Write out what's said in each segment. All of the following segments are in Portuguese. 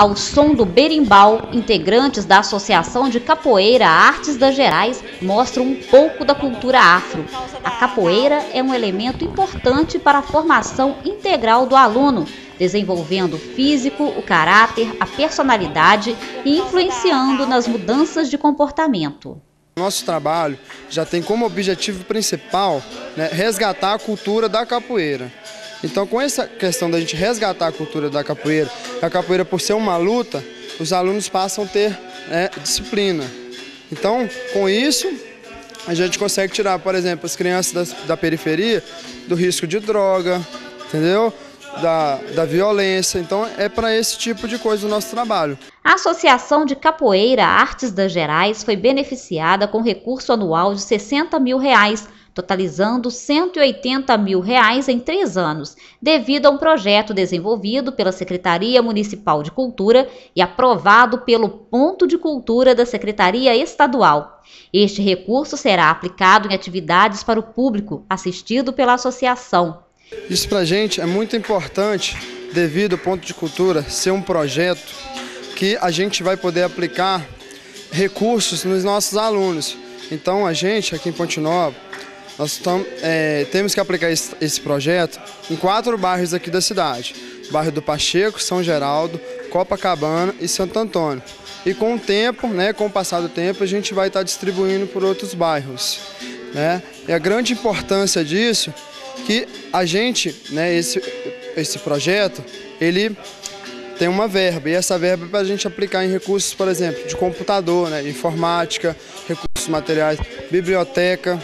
Ao som do berimbau, integrantes da Associação de Capoeira Artes das Gerais mostram um pouco da cultura afro. A capoeira é um elemento importante para a formação integral do aluno, desenvolvendo o físico, o caráter, a personalidade e influenciando nas mudanças de comportamento. Nosso trabalho já tem como objetivo principal né, resgatar a cultura da capoeira. Então, com essa questão da gente resgatar a cultura da capoeira, a capoeira por ser uma luta, os alunos passam a ter né, disciplina. Então, com isso, a gente consegue tirar, por exemplo, as crianças da, periferia do risco de droga, entendeu? Da, da, violência. Então é para esse tipo de coisa o nosso trabalho. A Associação de Capoeira Artes das Gerais foi beneficiada com recurso anual de 60 mil reais totalizando 180 mil reais em três anos, devido a um projeto desenvolvido pela Secretaria Municipal de Cultura e aprovado pelo Ponto de Cultura da Secretaria Estadual. Este recurso será aplicado em atividades para o público, assistido pela associação. Isso para a gente é muito importante, devido ao Ponto de Cultura ser um projeto que a gente vai poder aplicar recursos nos nossos alunos. Então a gente aqui em Ponte Nova nós tam, é, temos que aplicar esse, esse, projeto em quatro bairros aqui da cidade. Bairro do Pacheco, São Geraldo, Copacabana e Santo Antônio. E com o tempo, né, com o passar do tempo, a gente vai estar distribuindo por outros bairros. Né? E a grande importância disso que a gente, né, esse, esse projeto, ele tem uma verba, e essa verba é para a gente aplicar em recursos, por exemplo, de computador, né, informática, recursos materiais, biblioteca,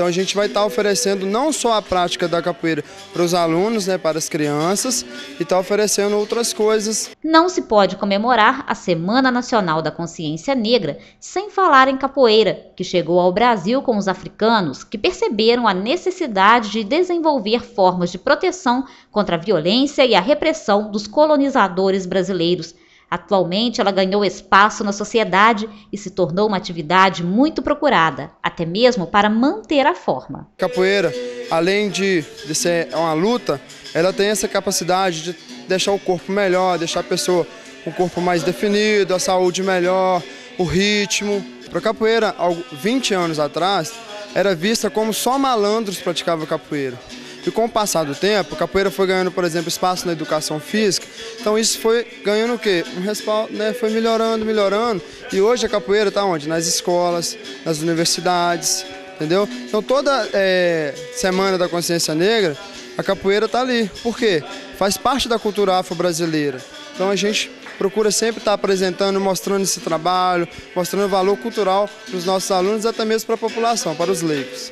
então a gente vai estar oferecendo não só a prática da capoeira para os alunos, né, para as crianças, e está oferecendo outras coisas. Não se pode comemorar a Semana Nacional da Consciência Negra sem falar em capoeira, que chegou ao Brasil com os africanos, que perceberam a necessidade de desenvolver formas de proteção contra a violência e a repressão dos colonizadores brasileiros Atualmente, ela ganhou espaço na sociedade e se tornou uma atividade muito procurada, até mesmo para manter a forma. Capoeira, além de, de ser uma luta, ela tem essa capacidade de deixar o corpo melhor, deixar a pessoa com o corpo mais definido, a saúde melhor, o ritmo. Para capoeira, 20 anos atrás, era vista como só malandros praticavam capoeira. E com o passar do tempo, a capoeira foi ganhando, por exemplo, espaço na educação física. Então isso foi ganhando o quê? Um respaldo, né? Foi melhorando, melhorando. E hoje a capoeira está onde? Nas escolas, nas universidades, entendeu? Então toda é, semana da consciência negra, a capoeira está ali. Por quê? Faz parte da cultura afro-brasileira. Então a gente procura sempre estar tá apresentando, mostrando esse trabalho, mostrando o valor cultural para os nossos alunos até mesmo para a população, para os leigos.